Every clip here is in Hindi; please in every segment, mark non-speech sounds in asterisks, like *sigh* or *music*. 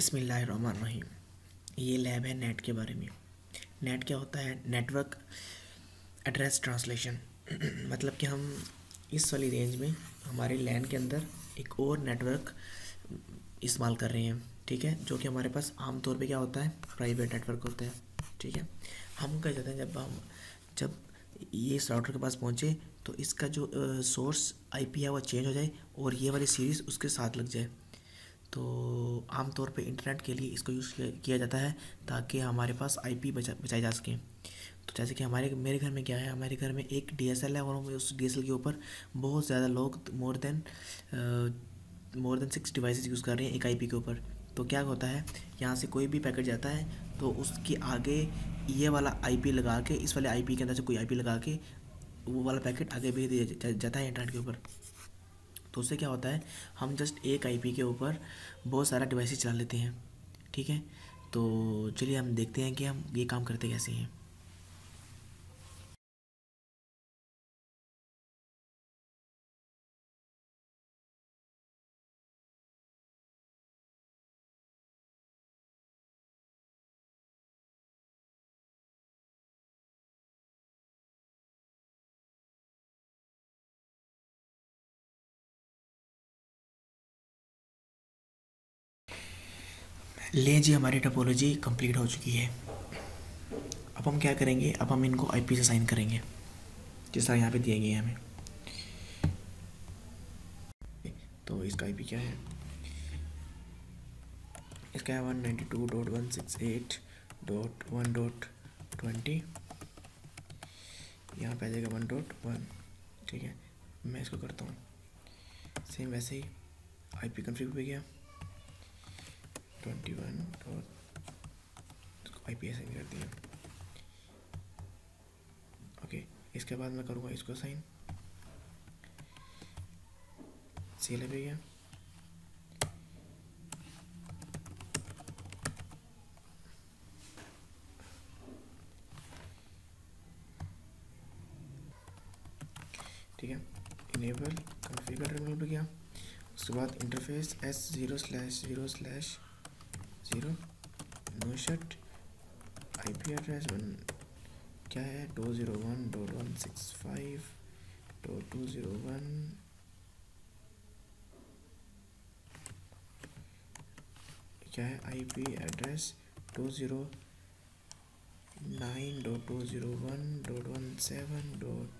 बिसमीम ये लैब है नेट के बारे में। नेट क्या होता है? Network address translation. *clears throat* मतलब कि हम इस वाली रेंज में हमारे लैंड के अंदर एक और नेटवर्क इस्तेमाल कर रहे हैं, ठीक है? जो कि हमारे पास आमतौर पे क्या होता है? प्राइवेट नेटवर्क होता है, ठीक है? हम क्या चाहते हैं जब हम, जब ये इस राउटर के पास पहुँचे तो इसका जो सोर्स आईपी है वो चेंज हो जाए और ये वाली सीरीज़ उसके साथ लग जाए। तो आमतौर पे इंटरनेट के लिए इसको यूज़ किया जाता है ताकि हमारे पास आईपी बचा, बचाई जा सके। तो जैसे कि हमारे, मेरे घर में क्या है, हमारे घर में एक डीएसएल है और उस डीएसएल के ऊपर बहुत ज़्यादा लोग more than more than six devices use कर रहे हैं एक आईपी के ऊपर। तो क्या होता है, यहाँ से कोई भी पैकेट जाता है तो उसके आगे ये वाला आईपी लगा के, इस वाले आईपी के अंदर से कोई आईपी लगा के वो वाला पैकेट आगे भेज दिया जाता है इंटरनेट के ऊपर। तो उससे क्या होता है, हम जस्ट एक आईपी के ऊपर बहुत सारा डिवाइसेस चला लेते हैं, ठीक है? तो चलिए हम देखते हैं कि हम ये काम करते कैसे हैं। ले जी, हमारी टपोलॉजी कंप्लीट हो चुकी है। अब हम क्या करेंगे? अब हम इनको आईपी से साइन करेंगे, जिस तरह यहाँ पे दिए गए हैं हमें। तो इसका आईपी क्या है? इसका है one ninety two dot one six eight dot one dot twenty यहाँ पे आ जाएगा वन डॉट वन ठीक है? मैं इसको करता हूँ। सेम वैसे ही आई पी कन्फिग हो गया। ट्वेंटी वन और आई पी कर दिया। ओके, इसके बाद मैं करूँगा इसको साइन। सी एल गया। ठीक है इनेबल कॉन्फ़िगर रिमूव गया। उसके बाद interface S zero slash zero slash zero no shut I P address one क्या है? Two zero one dot one six five dot two zero one क्या है? I P address two zero nine dot two zero one dot one seven dot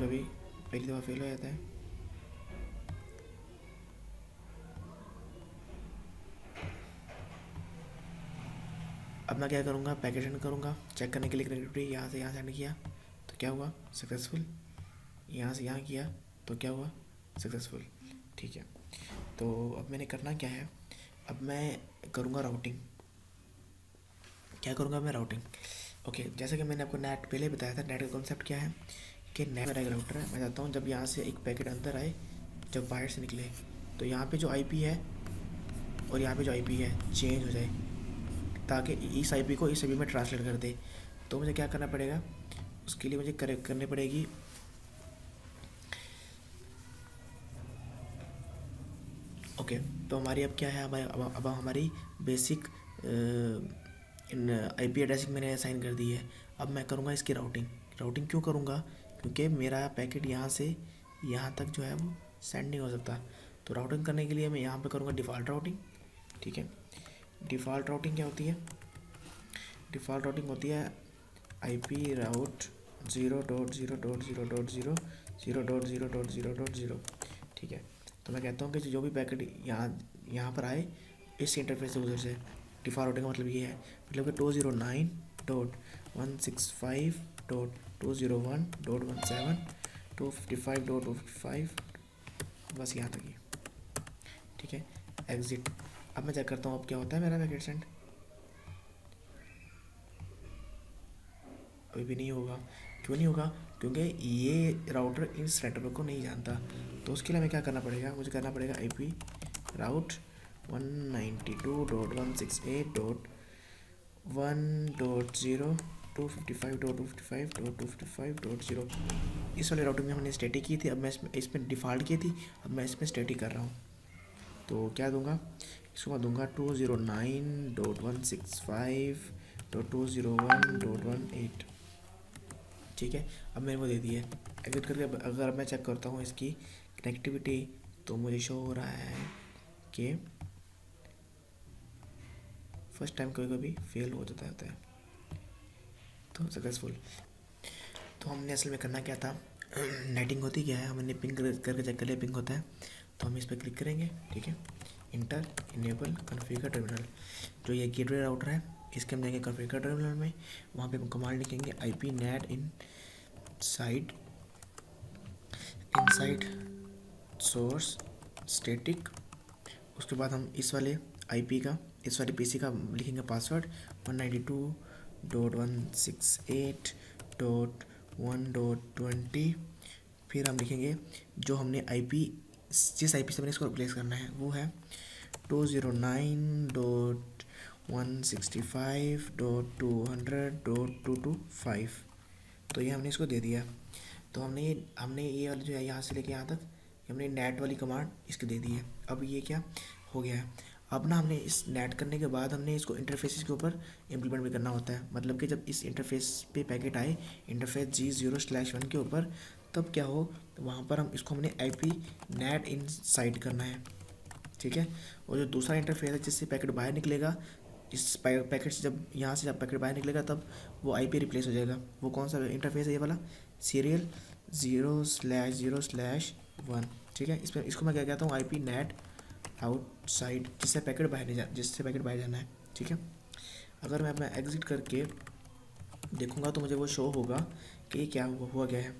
कभी कभी पहली दफ़ा फेल हो जाता है। अब मैं क्या करूँगा? पैकेज सेंड करूँगा। चेक करने के लिए कनेक्टिविटी यहाँ से यहाँ सेंड किया। तो क्या हुआ? सक्सेसफुल यहाँ से यहाँ किया। तो क्या हुआ? सक्सेसफुल ठीक है। तो अब मैंने करना क्या है? अब मैं करूँगा राउटिंग क्या करूँगा मैं? राउटिंग ओके जैसे कि मैंने आपको नेट पहले बताया था नेट का कॉन्सेप्ट क्या है? कि मेरा राउटर है। मैं चाहता हूँ जब यहाँ से एक पैकेट अंदर आए जब बाहर से निकले। तो यहाँ पे जो आईपी है और यहाँ पे जो आईपी है चेंज हो जाए। ताकि इस आईपी को इस आईपी में ट्रांसलेट कर दे। तो मुझे क्या करना पड़ेगा? उसके लिए मुझे करेक्ट करनी पड़ेगी। ओके तो हमारी अब क्या है? अब अब, अब हमारी बेसिक आई पी एड्रेसिंग मैंने असाइन कर दी है। अब मैं करूँगा इसकी राउटिंग राउटिंग क्यों करूँगा? क्योंकि मेरा पैकेट यहाँ से यहाँ तक जो है वो सेंड नहीं हो सकता। तो राउटिंग करने के लिए मैं यहाँ पे करूँगा डिफ़ॉल्ट राउटिंग ठीक है? डिफ़ॉल्ट राउटिंग क्या होती है? डिफ़ॉल्ट राउटिंग होती है I P route zero dot zero dot zero dot zero zero dot zero dot zero dot zero ठीक है? तो मैं कहता हूँ कि जो भी पैकेट यहाँ यहाँ पर आए, इस इंटरफेस उधर से डिफ़ॉल्ट राउटिंग का मतलब ये है मतलब कि two zero nine dot one six five dot two zero one dot one seven two fifty five dot two fifty five बस यहाँ तक ही ठीक है? एग्ज़िट अब मैं चेक करता हूँ, अब क्या होता है मेरा पैकेट सेंड अभी भी नहीं होगा। क्यों नहीं होगा? क्योंकि ये राउटर इस नेटवर्क को नहीं जानता। तो उसके लिए हमें क्या करना पड़ेगा? मुझे करना पड़ेगा I P route one ninety two dot one six eight dot one dot zero two fifty five dot two fifty five dot two fifty five dot zero इस वाले राउटर में हमने स्टेटिक की थी, अब मैं इसमें इसमें डिफ़ॉल्ट की थी, अब मैं इसमें स्टेटिक कर रहा हूँ। तो क्या दूँगा? इसको मैं दूँगा two zero nine dot one six five dot two zero one dot one eight ठीक है? अब मैंने वो दे दिया एग्जिट करके अगर मैं चेक करता हूँ इसकी कनेक्टिविटी तो मुझे शो हो रहा है कि फ़र्स्ट टाइम कभी कभी फेल हो जाता है। तो सक्सेसफुल तो हमने असल में करना क्या था? *clears throat* नेटिंग होती क्या है? हमने पिंक करके चेक कर लिया पिंग होता है। तो हम इस पर क्लिक करेंगे, ठीक है? इंटर इनेबल कन्फिगर टर्मिनल जो ये गेटवे राउटर है, इसके हम जाएँगे कन्फिगर टर्मिनल में। वहाँ पे हम कमांड लिखेंगे I P NAT in side inside source static उसके बाद हम इस वाले आईपी का, इस वाले पीसी का लिखेंगे password one ninety two dot one six eight dot one dot twenty फिर हम लिखेंगे जो हमने आईपी जिस आईपी से मैंने इसको रिप्लेस करना है, वो है two zero nine dot one sixty five dot two hundred dot two two five तो ये हमने इसको दे दिया। तो हमने ये हमने ये वाली जो है यहाँ से लेके यहाँ तक हमने नेट वाली कमांड इसको दे दी है। अब ये क्या हो गया है? अब ना हमने इस नेट करने के बाद हमने इसको इंटरफेस के ऊपर इम्प्लीमेंट भी करना होता है। मतलब कि जब इस इंटरफेस पे पैकेट आए interface G zero slash one के ऊपर, तब क्या हो? तो वहाँ पर हम इसको हमने आई पी नेट इन करना है। ठीक है? और जो दूसरा इंटरफेस है जिससे पैकेट बाहर निकलेगा, इस पैकेट से जब यहाँ से जब पैकेट बाहर निकलेगा, तब वो आई पी रिप्लेस हो जाएगा। वो कौन सा इंटरफेस है ये वाला? Serial zero slash zero slash one ठीक है? इसमें इसको मैं क्या कहता हूँ? आई पी नेट आउटसाइड जिससे पैकेट बाहर नहीं जा, जिससे पैकेट बाहर जाना है, ठीक है? अगर मैं अपना एग्ज़िट करके देखूँगा तो मुझे वो शो होगा कि क्या हुआ हुआ गया है।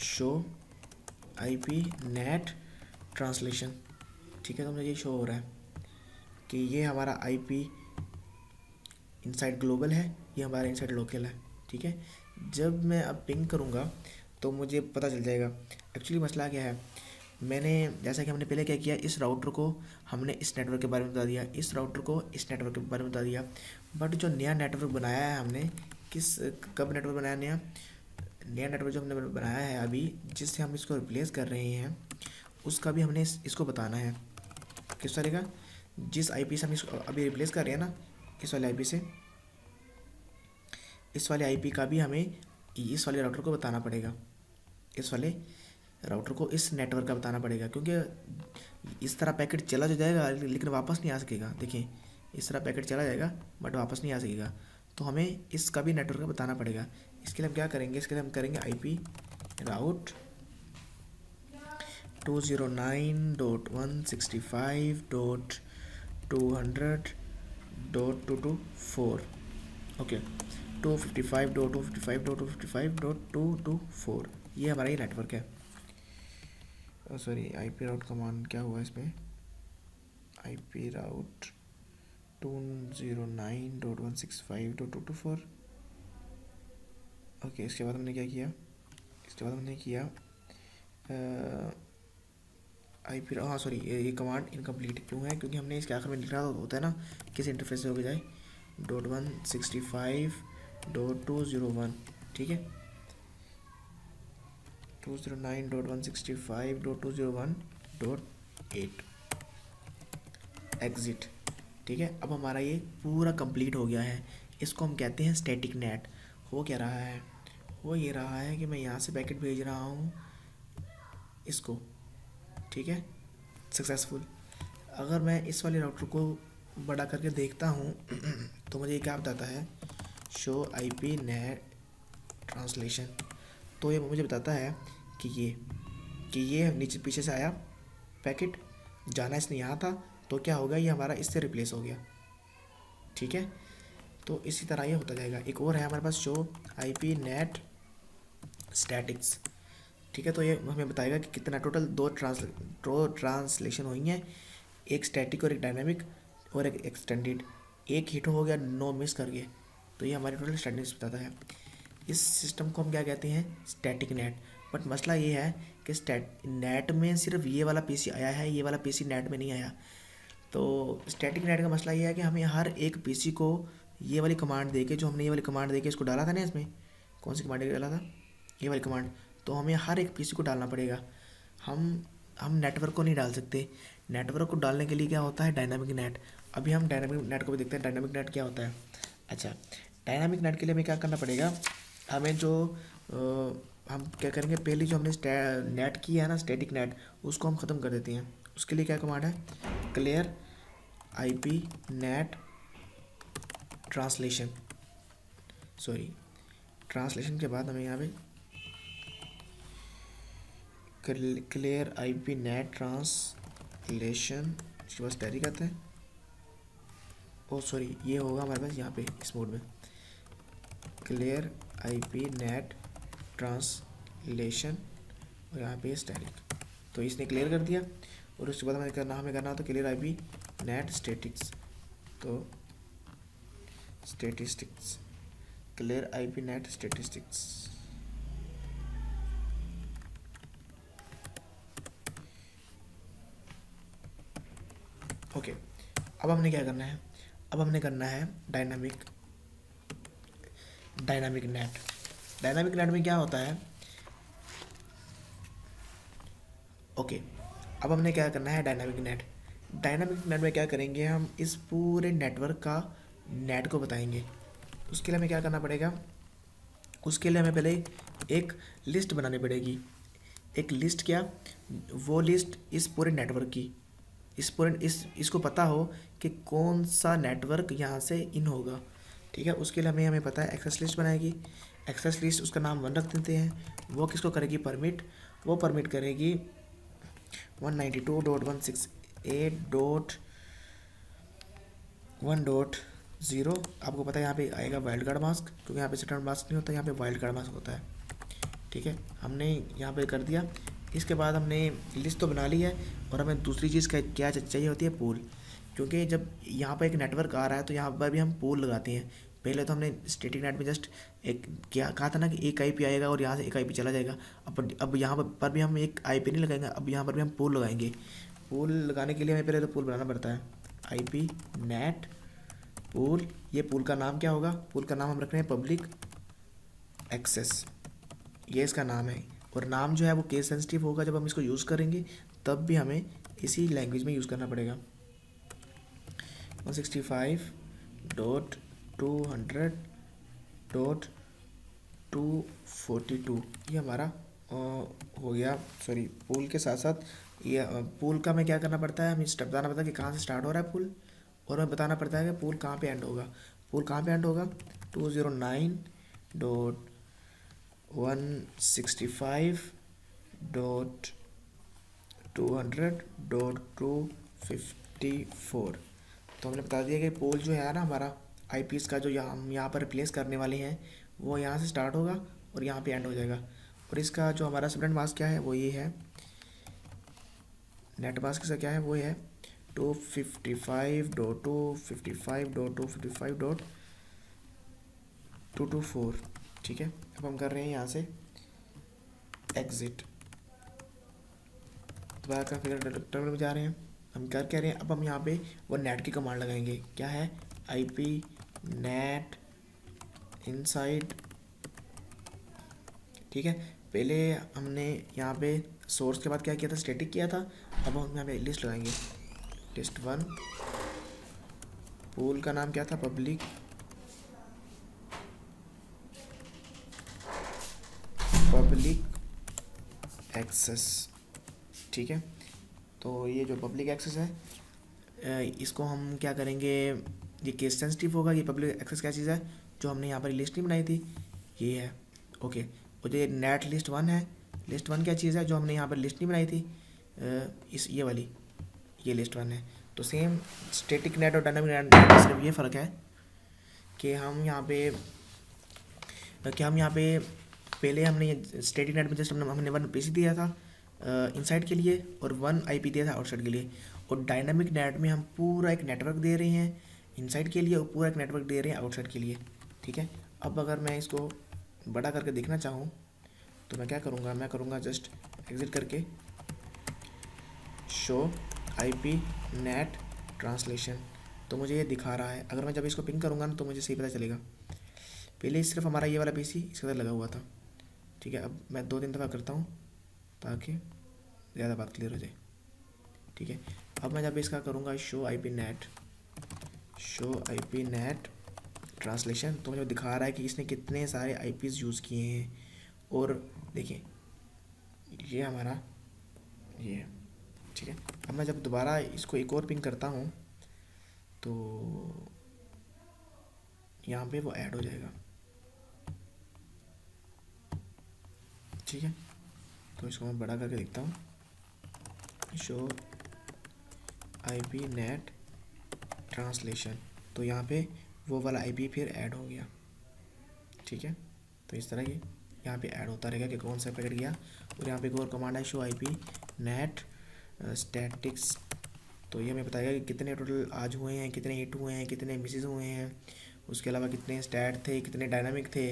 Show I P NAT translation ठीक है? तो मुझे ये शो हो रहा है कि ये हमारा आई पी इनसाइड ग्लोबल है, ये हमारा इनसाइड लोकल है, ठीक है? जब मैं अब पिंग करूँगा तो मुझे पता चल जाएगा। एक्चुअली मसला क्या है? मैंने जैसा कि हमने पहले क्या किया इस राउटर को हमने इस नेटवर्क के बारे में बता दिया इस राउटर को इस नेटवर्क के बारे में बता दिया। बट जो नया नेटवर्क बनाया है हमने किस कब नेटवर्क बनाया नया? नया नेटवर्क जो हमने बनाया है अभी जिससे हम इसको रिप्लेस कर रहे हैं उसका भी हमने इस, इसको बताना है। किस तरह का? जिस आईपी से हम इसको अभी रिप्लेस कर रहे हैं ना इस वाले आईपी से इस वाले आईपी का भी हमें इस वाले राउटर को बताना पड़ेगा। इस वाले राउटर को इस नेटवर्क का बताना पड़ेगा, क्योंकि इस तरह पैकेट चला तो जाएगा, लेकिन वापस नहीं आ सकेगा। देखिए, इस तरह पैकेट चला जाएगा बट वापस नहीं आ सकेगा। तो हमें इसका भी नेटवर्क का बताना पड़ेगा। इसके लिए हम क्या करेंगे? इसके लिए हम करेंगे I P route two zero nine dot one sixty five dot two hundred dot two two four okay two fifty five dot two fifty five dot two fifty five dot two two four ये हमारा ये नेटवर्क है। Sorry I P route command क्या हुआ इसमें? I P route two zero nine dot one six five dot two two four okay इसके बाद हमने क्या किया? इसके बाद हमने किया आई पी हाँ सॉरी ये, कमांड इनकम्प्लीट क्यों है? क्योंकि हमने इसके आखिर में लिखना होता है ना किस इंटरफेस से हो जाए? Dot one sixty five dot two zero one ठीक है? Two zero nine dot one sixty five dot two zero one dot eight exit ठीक है? अब हमारा ये पूरा कंप्लीट हो गया है। इसको हम कहते हैं स्टैटिक नेट हो क्या रहा है? वो ये रहा है कि मैं यहाँ से पैकेट भेज रहा हूँ इसको। ठीक है? सक्सेसफुल अगर मैं इस वाले राउटर को बड़ा करके देखता हूँ *clears throat* तो मुझे क्या बताता है? Show I P NAT translation तो ये मुझे बताता है कि ये कि ये नीचे पीछे से आया पैकेट, जाना इसने यहाँ था तो क्या होगा ये हमारा इससे रिप्लेस हो गया। ठीक है? तो इसी तरह ये होता जाएगा। एक और है हमारे पास show I P NAT statics ठीक है? तो ये हमें बताएगा कि कितना टोटल दो ट्रांस दो ट्रांसलेशन हुई हैं। एक स्टैटिक और एक डायनामिक और एक एक्सटेंडेड एक हिट हो गया नो मिस कर गए। तो ये हमारे टोटल स्टैटिक्स बताता है। इस सिस्टम को हम क्या कहते हैं? स्टैटिक नेट बट मसला ये है कि स्टैट, नेट में सिर्फ़ ये वाला पीसी आया है, ये वाला पीसी नेट में नहीं आया। तो स्टैटिक नेट का मसला ये है कि हमें हर एक पीसी को ये वाली कमांड दे के जो हमने ये वाली कमांड दे के इसको डाला था ना इसमें, कौन सी कमांड डाला था? ये वाली कमांड तो हमें हर एक पीसी को डालना पड़ेगा। हम हम नेटवर्क को नहीं डाल सकते। नेटवर्क को डालने के लिए क्या होता है? डायनामिक नेट अभी हम डायनामिक नेट को भी देखते हैं। डायनामिक नेट क्या होता है? अच्छा डायनामिक नेट के लिए हमें क्या करना पड़ेगा? हमें जो हम क्या करेंगे, पहले जो हमने नेट किया है ना स्टैटिक नेट उसको हम ख़त्म कर देते हैं। उसके लिए क्या कमांड है? Clear IP NAT translation sorry translation के बाद हमें यहाँ पे क्लियर आईपी नेट ट्रांसलेशन उसके बाद टैरी कहते हैं। ओ सॉरी ये होगा हमारे पास यहाँ पे, इस मोड में। क्लियर आईपी नेट ट्रांसलेशन और यहाँ पे स्टैटिक तो इसने क्लियर कर दिया और उसके बाद हमें करना हमें करना तो क्लियर आईपी नेट स्टेटिक्स तो statistics clear IP NAT statistics okay अब हमने क्या करना है? अब हमने करना है dynamic dynamic NAT dynamic NAT में क्या होता है? ओके अब हमने क्या करना है डायनामिक नेट डायनामिक नेट में क्या करेंगे हम? इस पूरे नेटवर्क का नेट को बताएँगे। उसके लिए हमें क्या करना पड़ेगा? उसके लिए हमें पहले एक लिस्ट बनानी पड़ेगी। एक लिस्ट क्या? वो लिस्ट इस पूरे नेटवर्क की। इस पूरे, इस, इसको पता हो कि कौन सा नेटवर्क यहाँ से इन होगा। ठीक है? उसके लिए हमें हमें पता है एक्सेस लिस्ट बनाएगी। एक्सेस लिस्ट उसका नाम वन रख देते हैं। वो किसको करेगी? परमिट वो परमिट करेगी one ninety two dot one six eight dot one dot zero आपको पता है यहाँ पे आएगा वाइल्ड कार्ड मास्क क्योंकि यहाँ पे सेटल मास्क नहीं होता, यहाँ पे वाइल्ड कार्ड मास्क होता है। ठीक है? हमने यहाँ पे कर दिया। इसके बाद हमने लिस्ट तो बना ली है और हमें दूसरी चीज़ का क्या चाहिए होती है? पूल क्योंकि जब यहाँ पर एक नेटवर्क आ रहा है तो यहाँ पर भी हम पूल लगाते हैं। पहले तो हमने स्टेटिक नेट में जस्ट एक क्या कहा था ना कि एक आईपी आएगा और यहाँ से एक आईपी चला जाएगा। अब अब यहाँ पर भी हम एक आईपी नहीं लगाएँगे, अब यहाँ पर भी हम पूल लगाएँगे। पूल लगाने के लिए हमें पहले तो पूल बनाना पड़ता है। आईपी नेट पूल ये पूल का नाम क्या होगा? पूल का नाम हम रख रहे हैं पब्लिक एक्सेस ये इसका नाम है। और नाम जो है वो केस सेंसिटिव होगा, जब हम इसको यूज़ करेंगे, तब भी हमें इसी लैंग्वेज में यूज़ करना पड़ेगा। One sixty five dot two hundred dot two forty two ये हमारा हो गया सॉरी पुल के साथ साथ ये पुल का हमें क्या करना पड़ता है? हमें स्टेप बताना पड़ता है कि कहाँ से स्टार्ट हो रहा है पुल और हमें बताना पड़ता है कि पुल कहाँ पे एंड होगा। पुल कहाँ पे एंड होगा? Two zero nine dot one sixty five dot two hundred dot two fifty four तो हमने बता दिया कि पोल जो है ना, हमारा आई का जो यहाँ हम यहाँ पर रिप्लेस करने वाले हैं, वो यहाँ से स्टार्ट होगा और यहाँ पे एंड हो जाएगा। और इसका जो हमारा सबनेट मास्क क्या है, वो ये है। नेट मास्क का क्या है, वो है। Two fifty five dot two fifty five dot two fifty five dot two two four ठीक है? अब हम कर रहे हैं यहाँ से एग्ज़िट दोबारा का फिर टर्मिनल में जा रहे हैं। हम कर कह रहे हैं? अब हम यहाँ पे वो नेट की कमांड लगाएँगे। क्या है? पी नेट इनसाइड ठीक है? पहले हमने यहाँ पे सोर्स के बाद क्या किया था? स्टेटिक किया था। अब हम यहाँ पे लिस्ट लगाएँगे। लिस्ट वन पूल का नाम क्या था? पब्लिक पब्लिक एक्सेस ठीक है? तो ये जो पब्लिक एक्सेस है इसको हम क्या करेंगे? ये केस सेंसिटिव होगा, ये पब्लिक एक्सेस क्या चीज़ है, जो हमने यहाँ पर लिस्ट नहीं बनाई थी, ये है ओके और ये नेट लिस्ट वन है लिस्ट वन क्या चीज़ है, जो हमने यहाँ पर लिस्ट नहीं बनाई थी इस, ये वाली, ये लिस्ट वन है. तो सेम स्टेटिक नेट और डायनामिक नेट सिर्फ़ ये फ़र्क है कि हम यहाँ पे कि हम यहाँ पे पहले हमने स्टेटिक नेट में जस्ट हमने हमने वन पीसी दिया था इनसाइड के लिए और वन आईपी दिया था आउटसाइड के लिए. और डायनामिक नेट में हम पूरा एक नेटवर्क दे रहे हैं इनसाइड के लिए पूरा एक नेटवर्क दे रहे हैं आउटसाइड के लिए, ठीक है? अब अगर मैं इसको बड़ा करके देखना चाहूँ तो मैं क्या करूँगा? मैं करूँगा जस्ट एग्ज़िट करके show I P net translation तो मुझे ये दिखा रहा है। अगर मैं जब इसको पिंक करूँगा ना तो मुझे सही पता चलेगा। पहले सिर्फ़ हमारा ये वाला पीसी इसके अंदर लगा हुआ था। ठीक है, अब मैं दो तीन दफ़ा करता हूँ, ताकि ज़्यादा बात क्लियर हो जाए। ठीक है, अब मैं जब इसका करूँगा show I P net show I P net translation तो मुझे दिखा रहा है कि इसने कितने सारे आई पीज यूज़ किए हैं। और देखिए, ये हमारा, ये, ठीक है। अब मैं जब दोबारा इसको एक और पिंग करता हूँ तो यहाँ पे वो ऐड हो जाएगा। ठीक है? तो इसको मैं बड़ा करके देखता हूँ। Show I P net translation तो यहाँ पे वो वाला आई पी फिर ऐड हो गया। ठीक है? तो इस तरह ये यहाँ पे ऐड होता रहेगा कि कौन सा पैकेट गया और यहाँ पे एक और कमांड है show I P net statistics तो ये हमें बताएगा कि कितने टोटल आज हुए हैं, कितने हिट हुए हैं, कितने मिसेज हुए हैं, उसके अलावा कितने स्टैट थे, कितने डायनामिक थे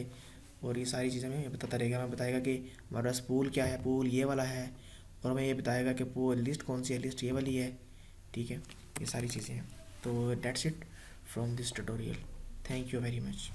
और ये सारी चीज़ें हमें बताता रहेगा। हमें बताएगा कि हमारे पास पूल क्या है? पूल ये वाला है और हमें ये बताएगा कि पूल लिस्ट कौन सी है? लिस्ट ये वाली है। ठीक है? ये सारी चीज़ें हैं। so that's it from this tutorial. Thank you very much.